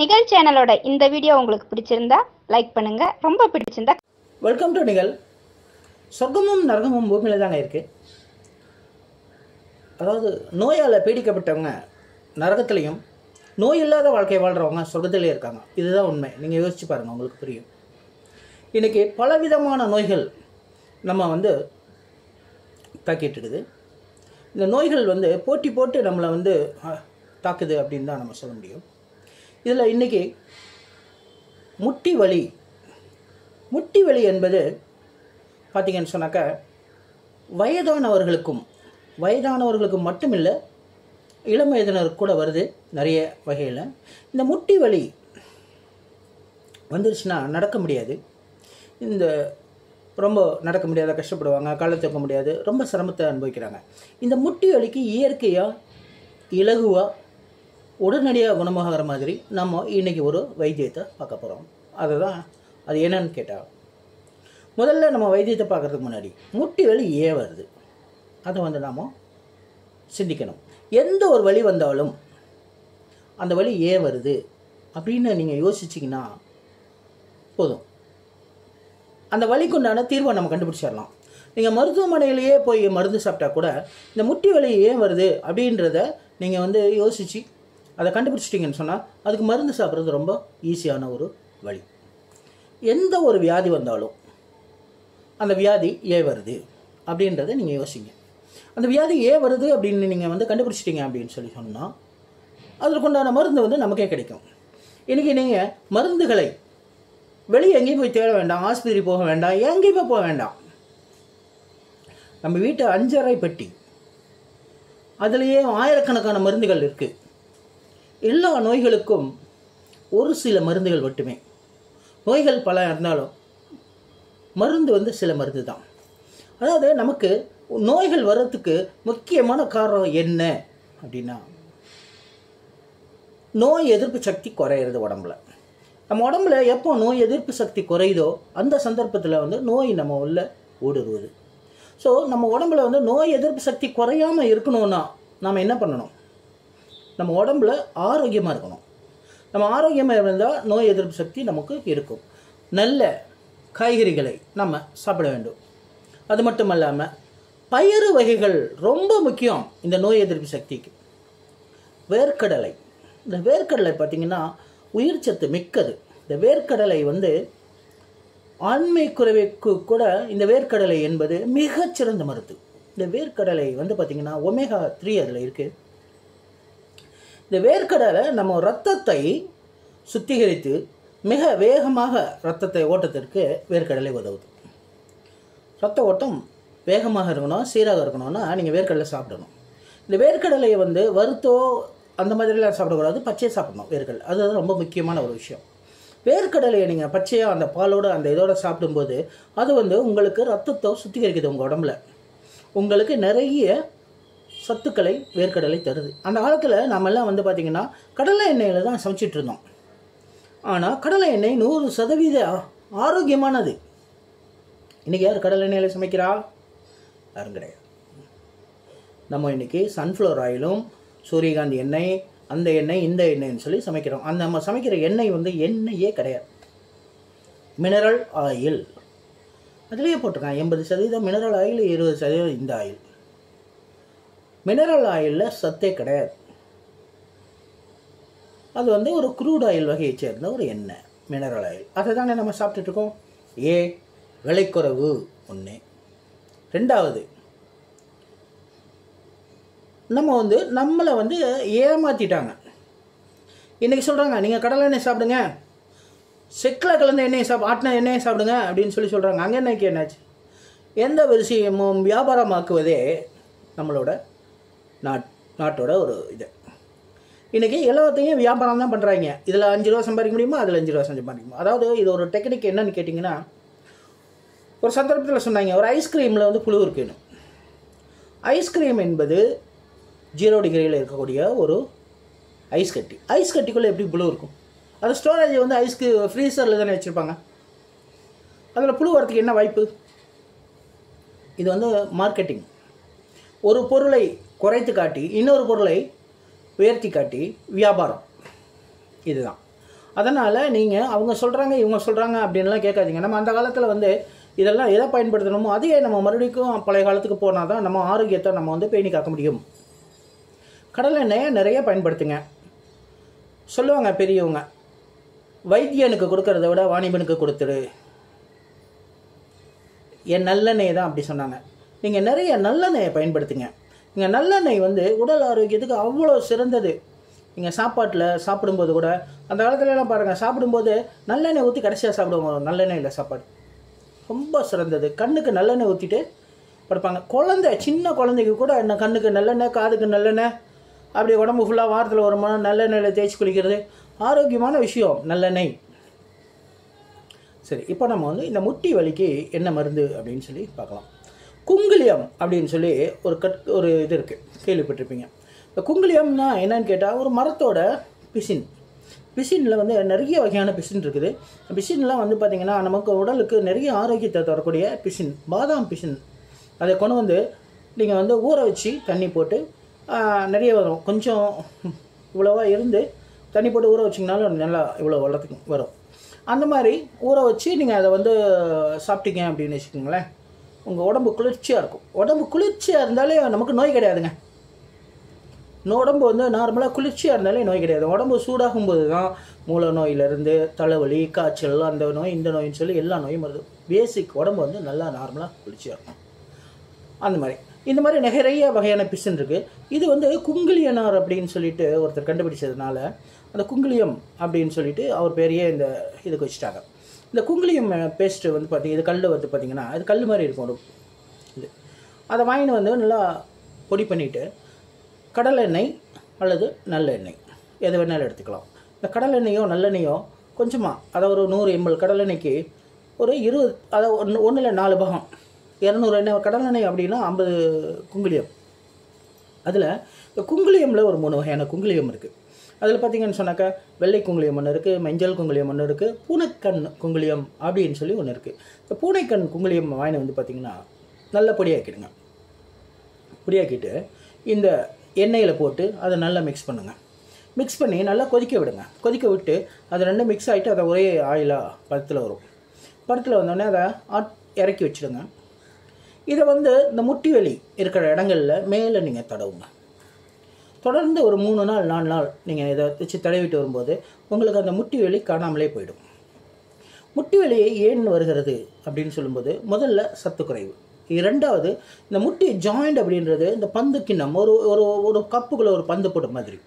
நிகழ் சேனலோட இந்த வீடியோ உங்களுக்கு பிடிச்சிருந்தா லைக் பண்ணுங்க. ரொம்ப பிடிச்சிருந்தா வெல்கம் டு நிகழ். சொர்க்கமும் நரகமும் பூமியில் தாங்க இருக்குது அதாவது நோயால் பீடிக்கப்பட்டவங்க நரகத்துலேயும் நோய் இல்லாத வாழ்க்கை வாழ்கிறவங்க சொர்க்கத்திலே இருக்காங்க. இதுதான் உண்மை. நீங்கள் யோசிச்சு பாருங்கள் உங்களுக்கு புரியும். இன்றைக்கி பலவிதமான நோய்கள் நம்ம வந்து தாக்கிட்டு இருக்குது. இந்த நோய்கள் வந்து போட்டி போட்டு நம்மளை வந்து தாக்குது அப்படின்னு தான் நம்ம சொல்ல முடியும். இதில் இன்றைக்கி முட்டி வலி முட்டி வலி என்பது பார்த்திங்கன்னு சொன்னாக்கா வயதானவர்களுக்கும் வயதானவர்களுக்கும் மட்டுமில்லை இளம் வயதினருக்கு கூட வருது நிறைய வகையில். இந்த முட்டி வலி வந்துருச்சுன்னா நடக்க முடியாது. இந்த ரொம்ப நடக்க முடியாத கஷ்டப்படுவாங்க காலை தூக்க முடியாது ரொம்ப சிரமத்தை அனுபவிக்கிறாங்க. இந்த முட்டி வலிக்கு இயற்கையாக இலகுவாக உடனடியாக குணமாகிற மாதிரி நம்ம இன்றைக்கி ஒரு வைத்தியத்தை பார்க்க போகிறோம் அதுதான் அது என்னன்னு கேட்டால் முதல்ல நம்ம வைத்தியத்தை பார்க்குறதுக்கு முன்னாடி முட்டி வலி ஏன் வருது? அதை வந்து நாம் சிந்திக்கணும். எந்த ஒரு வழி வந்தாலும் அந்த வலி ஏன் வருது அப்படின்னு நீங்கள் யோசிச்சிங்கன்னா போதும். அந்த வலிக்குண்டான தீர்வை நம்ம கண்டுபிடிச்சிடலாம். நீங்கள் மருத்துவமனையிலேயே போய் மருந்து சாப்பிட்டா கூட இந்த முட்டி வலி ஏன் வருது அப்படின்றத நீங்கள் வந்து யோசித்து அதை கண்டுபிடிச்சிட்டிங்கன்னு சொன்னால் அதுக்கு மருந்து சாப்பிட்றது ரொம்ப ஈஸியான ஒரு வழி. எந்த ஒரு வியாதி வந்தாலும் அந்த வியாதி ஏன் வருது அப்படின்றத நீங்கள் யோசிங்க. அந்த வியாதி ஏன் வருது அப்படின்னு நீங்கள் வந்து கண்டுபிடிச்சிட்டிங்க அப்படின்னு சொல்லி சொன்னால் அதற்குண்டான மருந்து வந்து நமக்கே கிடைக்கும். இன்றைக்கி நீங்கள் மருந்துகளை வெளியே எங்கேயும் போய் தேட வேண்டாம் ஆஸ்பத்திரி போக வேண்டாம் எங்கேயுமே போக வேண்டாம். நம்ம வீட்டு அஞ்சரை பெட்டி அதுலேயே ஆயிரக்கணக்கான மருந்துகள் இருக்குது எல்லா நோய்களுக்கும் ஒரு சில மருந்துகள் மட்டுமே. நோய்கள் பல இருந்தாலும் மருந்து வந்து சில மருந்து தான். அதாவது நமக்கு நோய்கள் வர்றதுக்கு முக்கியமான காரணம் என்ன அப்படின்னா நோய் எதிர்ப்பு சக்தி குறையிறது உடம்புல. நம்ம உடம்புல எப்போ நோய் எதிர்ப்பு சக்தி குறையுதோ அந்த சந்தர்ப்பத்தில் வந்து நோய் நம்ம உள்ள ஊடுருவுது. ஸோ நம்ம உடம்புல வந்து நோய் எதிர்ப்பு சக்தி குறையாமல் இருக்கணும்னா நாம் என்ன பண்ணணும்? நம்ம உடம்புல ஆரோக்கியமாக இருக்கணும். நம்ம ஆரோக்கியமாக இருந்தால் நோய் எதிர்ப்பு சக்தி நமக்கு இருக்கும். நல்ல காய்கறிகளை நம்ம சாப்பிட வேண்டும். அது மட்டும் இல்லாமல் பயறு வகைகள் ரொம்ப முக்கியம் இந்த நோய் எதிர்ப்பு சக்திக்கு. வேர்க்கடலை. இந்த வேர்க்கடலை பார்த்திங்கன்னா உயிர் சத்து மிக்கது. இந்த வேர்க்கடலை வந்து ஆண்மை குறைவுக்கு கூட இந்த வேர்க்கடலை என்பது மிகச்சிறந்த மருத்து இந்த வேர்க்கடலை வந்து பார்த்திங்கன்னா ஒமேகா த்ரீ அதில் இருக்குது இந்த வேர்க்கடலை நம்ம ரத்தத்தை சுத்திகரித்து மிக வேகமாக ரத்தத்தை ஓட்டத்திற்கு வேர்க்கடலை உதவுது. ரத்த ஓட்டம் வேகமாக இருக்கணும் சீராக இருக்கணும்னா நீங்கள் வேர்க்கடலை சாப்பிடணும். இந்த வேர்க்கடலையை வந்து வறுத்தோ அந்த மாதிரிலாம் சாப்பிடக்கூடாது பச்சையை சாப்பிடணும் வேர்க்கடலை. அதுதான் ரொம்ப முக்கியமான ஒரு விஷயம். வேர்க்கடலையை நீங்கள் பச்சையாக அந்த பாலோடு அந்த இதோடு சாப்பிடும்போது அது வந்து உங்களுக்கு ரத்தத்தை சுத்திகரிக்குது உங்கள் உடம்புல. உங்களுக்கு நிறைய சத்துக்களை வேர்க்கடலை தருது. அந்த காலத்தில் நாமெல்லாம் வந்து பார்த்திங்கன்னா கடலை எண்ணெயில் தான் சமைச்சிட்டு இருந்தோம் ஆனால் கடலை எண்ணெய் நூறு சதவீத ஆரோக்கியமானது. இன்றைக்கி யார் கடலை எண்ணெயில் சமைக்கிறா? யாரும் கிடையாது. நம்ம இன்றைக்கி சன்ஃப்ளவர் ஆயிலும் சூரியகாந்தி எண்ணெய் அந்த எண்ணெய் இந்த எண்ணெய்னு சொல்லி சமைக்கிறோம். அந்த நம்ம சமைக்கிற எண்ணெய் வந்து எண்ணெயே கிடையாது. மினரல் ஆயில் அதுலேயே போட்டிருக்கான். எண்பது சதவீதம் மினரல் ஆயில் இருபது சதவீதம் இந்த ஆயில் மினரல் ஆயிலில் சத்தே கிடையாது. அது வந்து ஒரு க்ரூட் ஆயில் வகையை சேர்ந்த ஒரு எண்ணெய் மினரல் ஆயில் அதை தானே நம்ம சாப்பிட்டுட்டு இருக்கோம்? ஏ விலைக்குறவு ஒன்று ரெண்டாவது நம்ம வந்து நம்மளை வந்து ஏமாற்றிட்டாங்க இன்றைக்கி சொல்கிறாங்க நீங்கள் கடலை எண்ணெய் சாப்பிடுங்க. செக்கில் கலந்த எண்ணெயை சாப் ஆட்டின எண்ணெயை சாப்பிடுங்க அப்படின்னு சொல்லி சொல்கிறாங்க அங்கே என்னைக்கு என்னாச்சு? எந்த விஷயமும் வியாபாரமாக்குவதே நம்மளோட நாட் நாட்டோட ஒரு இது. இன்றைக்கி எல்லாத்தையும் வியாபாரம் தான் பண்ணுறாங்க இதில் அஞ்சு ரூபா சம்பாதிக்க முடியுமா? அதில் அஞ்சு ரூபா சம்பாதிக்க முடியுமா? அதாவது இது ஒரு டெக்னிக் என்னன்னு கேட்டிங்கன்னா ஒரு சந்தர்ப்பத்தில் சொன்னாங்க ஒரு ஐஸ்கிரீமில் வந்து புழு இருக்குன்னு. ஐஸ்கிரீம் என்பது ஜீரோ டிகிரியில் இருக்கக்கூடிய ஒரு ஐஸ் கட்டி. ஐஸ் கட்டிக்குள்ளே எப்படி புழு இருக்கும்? அது ஸ்டோரேஜ் வந்து ஐஸ்க்கு ஃப்ரீசரில் தானே வச்சுருப்பாங்க. அதில் புழு வரத்துக்கு என்ன வாய்ப்பு? இது வந்து மார்க்கெட்டிங் ஒரு பொருளை குறைத்து காட்டி இன்னொரு பொருளை உயர்த்தி காட்டி வியாபாரம். இதுதான். அதனால் நீங்கள் அவங்க சொல்கிறாங்க இவங்க சொல்கிறாங்க அப்படின்லாம் கேட்காதீங்க. நம்ம அந்த காலத்தில் வந்து இதெல்லாம் எதை பயன்படுத்தணுமோ அதையே நம்ம மறுபடியும் பழைய காலத்துக்கு போனால் தான் நம்ம ஆரோக்கியத்தை நம்ம வந்து பேணி காக்க முடியும். கடலை எண்ணெயை நிறைய பயன்படுத்துங்க. சொல்லுவாங்க பெரியவங்க வைத்தியனுக்கு கொடுக்கறத விட வாணிபனுக்கு கொடுத்துரு என் நல்லெண்ணெய் தான் அப்படி சொன்னாங்க. நீங்கள் நிறைய நல்லெண்ணெயை பயன்படுத்துங்க. நீங்கள் நல்லெண்ணெய் வந்து உடல் ஆரோக்கியத்துக்கு அவ்வளோ சிறந்தது. நீங்கள் சாப்பாட்டில் சாப்பிடும்போது கூட அந்த காலத்துலலாம் பாருங்கள் சாப்பிடும்போது நல்லெண்ணெய் ஊற்றி கடைசியாக சாப்பிடுவாங்க. நல்லெண்ணெயில் சாப்பாடு. ரொம்ப சிறந்தது. கண்ணுக்கு நல்லெண்ணெய் ஊற்றிட்டு படுப்பாங்க. குழந்தை சின்ன குழந்தைக்கு கூட என்ன கண்ணுக்கு நல்லெண்ணெய் காதுக்கு நல்லெண்ணெய் அப்படி உடம்பு ஃபுல்லாக வாரத்தில் ஒரு மணி நல்லெண்ணெயில் தேய்ச்சி குளிக்கிறது ஆரோக்கியமான விஷயம் நல்லெண்ணெய். சரி இப்போ நம்ம வந்து இந்த முட்டி வலிக்கு என்ன மருந்து அப்படின்னு சொல்லி பார்க்கலாம். குங்குலியம் அப்படின்னு சொல்லி ஒரு கட் ஒரு இது இருக்குது கேள்விப்பட்டிருப்பீங்க. இந்த குங்குலியம்னா என்னன்னு கேட்டால் ஒரு மரத்தோட பிசின். பிசினில் வந்து நிறைய வகையான பிசின் இருக்குது. பிசின்லாம் வந்து பார்த்திங்கன்னா நமக்கு உடலுக்கு நிறைய ஆரோக்கியத்தை தரக்கூடிய பிசின் பாதாம் பிசின். அதை கொண்டு வந்து நீங்கள் வந்து ஊற வச்சு தண்ணி போட்டு நிறைய வரும். கொஞ்சம் இவ்வளோவா இருந்து தண்ணி போட்டு ஊற வச்சிங்கனாலும் நல்லா இவ்வளோ வளர்த்துக்கும் வரும். அந்த மாதிரி ஊற வச்சு நீங்கள் அதை வந்து சாப்பிட்டீங்க அப்படின்னு வச்சுக்கோங்களேன். உங்கள் உடம்பு குளிர்ச்சியாக இருக்கும். உடம்பு குளிர்ச்சியாக இருந்தாலே நமக்கு நோய் கிடையாதுங்க. உடம்பு வந்து நார்மலாக குளிர்ச்சியாக இருந்தாலே நோய் கிடையாது. உடம்பு சூடாகும் போது தான் மூல நோயிலேருந்து தலைவலி காய்ச்சல் அந்த நோய் இந்த நோயின்னு சொல்லி எல்லா நோயும் வருது. பேசிக் உடம்பு வந்து நல்லா நார்மலாக குளிர்ச்சியாக இருக்கும். அந்த மாதிரி. இந்த மாதிரி நிறைய வகையான பிசின் இருக்குது இது வந்து குங்கிலியனார் அப்படின்னு சொல்லிட்டு ஒருத்தர் கண்டுபிடிச்சதுனால அந்த குங்கிலியம் அப்படின்னு சொல்லிட்டு அவர் பேரையே இந்த இதுக்கு வச்சுட்டாங்க. இந்த குங்குளியம் பேஸ்ட்டு வந்து பார்த்தீங்க இது கல் வந்து பார்த்திங்கன்னா இது கல் மாதிரி இருக்கும் ஒரு இது. அதை வாங்கிட்டு வந்து நல்லா பொடி பண்ணிவிட்டு கடலெண்ணெய் அல்லது நல்லெண்ணெய் எது வேணாலும் எடுத்துக்கலாம். இந்த கடலெண்ணெயோ நல்லெண்ணெயோ கொஞ்சமாக அதை ஒரு நூறு எம்எல் கடலெண்ணெய்க்கு ஒரு இருபது அதை ஒன்று ஒன்றில் நாலு பாகம் இரநூறு எண்ணெய் கடலெண்ணெய் அப்படின்னா ஐம்பது குங்குலியம் அதில் இந்த குங்குளியமில் ஒரு மூணு வகையான குங்குலியம் இருக்குது அதில் பார்த்தீங்கன்னு சொன்னாக்கா வெள்ளை குங்குளியம் ஒன்று இருக்குது மஞ்சள் குங்குளியம் ஒன்று இருக்குது பூனைக்கண் குங்குளியம் அப்படின்னு சொல்லி ஒன்று இருக்குது இந்த பூனைக்கண் குங்குளியம் வாயினை வந்து பார்த்திங்கன்னா நல்லா பொடியாக்கிடுங்க பொடியாக்கிட்டு இந்த எண்ணெயில் போட்டு அதை நல்லா மிக்ஸ் பண்ணுங்கள் மிக்ஸ் பண்ணி நல்லா கொதிக்க விடுங்க. கொதிக்க விட்டு அது ரெண்டும் மிக்ஸ் ஆகிட்டு அதை ஒரே ஆயிலாக படத்தில் வரும். படத்தில் வந்தோடனே அதை ஆட் இறக்கி வச்சுடுங்க. இதை வந்து இந்த முட்டி வலி இருக்கிற இடங்களில் மேலே நீங்கள் தடவுங்க. தொடர்ந்து ஒரு மூணு நாள் நாலு நாள் நீங்கள் இதை வச்சு தடவிட்டு வரும்போது உங்களுக்கு அந்த முட்டி வலி காணாமலே போயிடும். முட்டி வலியை ஏன் வருகிறது அப்படின்னு சொல்லும்போது முதல்ல சத்து குறைவு. இரண்டாவது இந்த முட்டி ஜாயிண்ட் அப்படின்றது இந்த பந்து கிண்ணம் ஒரு ஒரு ஒரு கப்புக்குள்ள ஒரு பந்து போட்ட மாதிரி.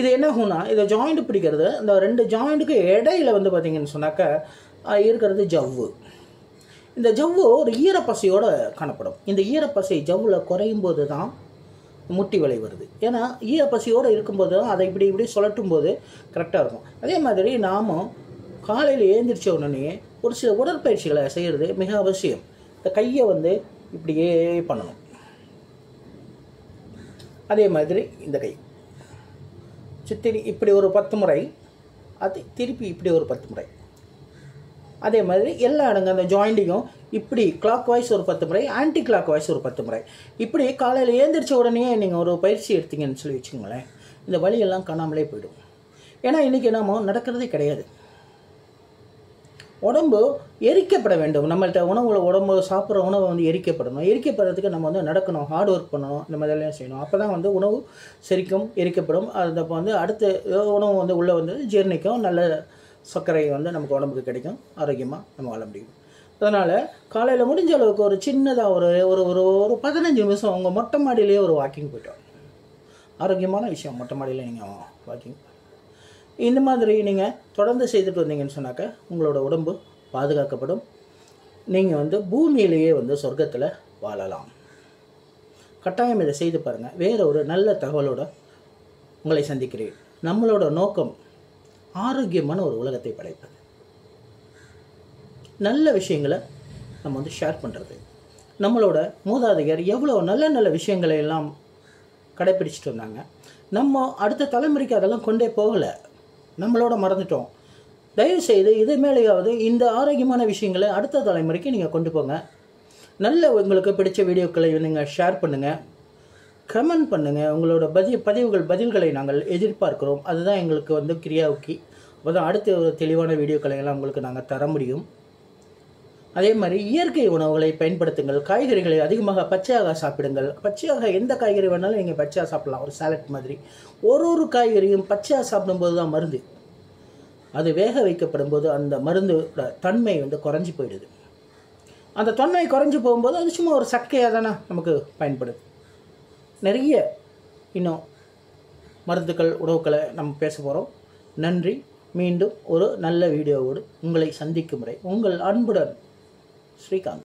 இது என்ன ஆகும்னா இதை ஜாயிண்ட் பிடிக்கிறது இந்த ரெண்டு ஜாயிண்ட்டுக்கு இடையில வந்து பார்த்தீங்கன்னு சொன்னாக்கா இருக்கிறது ஜவ்வு. இந்த ஜவ்வு ஒரு ஈரப்பசையோடு காணப்படும். இந்த ஈரப்பசை ஜவ்வில் குறையும் போது தான் முட்டி வலை வருது. ஏன்னா ஈரப்பசையோடு இருக்கும்போது அதை இப்படி இப்படி சுழட்டும் போது கரெக்டாக இருக்கும். அதே மாதிரி நாமும் காலையில் ஏந்திரிச்ச உடனே ஒரு சில உடற்பயிற்சிகளை செய்கிறது மிக அவசியம். இந்த கையை வந்து இப்படியே பண்ணணும். அதே மாதிரி இந்த கை. சித்திரி இப்படி ஒரு பத்து முறை அது திருப்பி இப்படி ஒரு பத்து முறை. அதே மாதிரி எல்லா இடங்க அந்த ஜாயிண்டிங்கும் இப்படி கிளாக் வாய்ஸ் ஒரு பத்து முறை ஆன்டி கிளாக் வாய்ஸ் ஒரு பத்து முறை. இப்படி காலையில் ஏந்திரிச்ச உடனே நீங்கள் ஒரு பயிற்சி எடுத்தீங்கன்னு சொல்லி வச்சுக்கோங்களேன் இந்த வழியெல்லாம் காணாமலே போயிடும். ஏன்னா இன்றைக்கி என்னமோ நடக்கிறதே கிடையாது. உடம்பு எரிக்கப்பட வேண்டும். நம்மள்ட்ட உணவுல உடம்பு சாப்பிட்ற உணவை வந்து எரிக்கப்படணும். எரிக்கப்படுறதுக்கு நம்ம வந்து நடக்கணும். ஹார்ட் ஒர்க் பண்ணணும். இந்த மாதிரிலாம் செய்யணும். அப்போ தான் வந்து உணவு செரிக்கும் எரிக்கப்படும். அது அப்போ வந்து அடுத்த உணவு வந்து உள்ளே வந்து ஜீர்ணிக்கும். நல்ல சர்க்கரை வந்து நமக்கு உடம்புக்கு கிடைக்கும். ஆரோக்கியமாக நம்ம வாழ முடியும். அதனால் காலையில் முடிஞ்ச அளவுக்கு ஒரு சின்னதாக ஒரு ஒரு ஒரு ஒரு பதினஞ்சு நிமிஷம் உங்கள் மொட்டை மாடியிலேயே ஒரு வாக்கிங் போயிட்டோம். ஆரோக்கியமான விஷயம் மொட்டை மாடியில் நீங்கள் வாக்கிங் இந்த மாதிரி நீங்கள் தொடர்ந்து செய்துட்டு வந்தீங்கன்னு சொன்னாக்க உங்களோட உடம்பு பாதுகாக்கப்படும். நீங்கள் வந்து பூமியிலேயே வந்து சொர்க்கத்தில் வாழலாம். கட்டாயம் இதை செய்து பாருங்கள் வேறு ஒரு நல்ல தகவலோட உங்களை சந்திக்கிறேன். நம்மளோட நோக்கம் ஆரோக்கியமான ஒரு உலகத்தை படைப்பது. நல்ல விஷயங்களை நம்ம வந்து ஷேர் பண்ணுறது நம்மளோட மூதாதையர் எவ்வளோ நல்ல நல்ல விஷயங்களை எல்லாம் கடைப்பிடிச்சிட்டு வந்தாங்க. நம்ம அடுத்த தலைமுறைக்கு அதெல்லாம் கொண்டே போகலை. நம்மளோட மறந்துட்டோம். தயவு செய்து இது மேலேயாவது இந்த ஆரோக்கியமான விஷயங்களை அடுத்த தலைமுறைக்கு நீங்கள் கொண்டு போங்க. நல்ல உங்களுக்கு பிடிச்ச வீடியோக்களை நீங்கள் ஷேர் பண்ணுங்கள் கமெண்ட் பண்ணுங்கள் உங்களோட பதி பதிவுகள் பதில்களை நாங்கள் எதிர்பார்க்கிறோம். அதுதான் எங்களுக்கு வந்து கிரியாவுக்கி. அப்போ தான் அடுத்த ஒரு தெளிவான வீடியோக்களை எல்லாம் உங்களுக்கு நாங்கள் தர முடியும். அதே மாதிரி இயற்கை உணவுகளை பயன்படுத்துங்கள். காய்கறிகளை அதிகமாக பச்சையாக சாப்பிடுங்கள். பச்சையாக எந்த காய்கறி வேணாலும் நீங்கள் பச்சையாக சாப்பிடலாம். ஒரு சாலட் மாதிரி. ஒரு ஒரு காய்கறியும் பச்சையாக சாப்பிடும்போது தான் மருந்து. அது வேக வைக்கப்படும் போது அந்த மருந்தோட தன்மை வந்து குறைஞ்சி போயிடுது. அந்த தன்மை குறைஞ்சி போகும்போது அது சும்மா ஒரு சக்கையாக தானே நமக்கு பயன்படுது. நிறைய இன்னும் மருந்துகள் உணவுகளை நம்ம பேச போகிறோம் நன்றி. மீண்டும் ஒரு நல்ல வீடியோவோடு உங்களை சந்திக்கும் முறை உங்கள் அன்புடன் Srikant.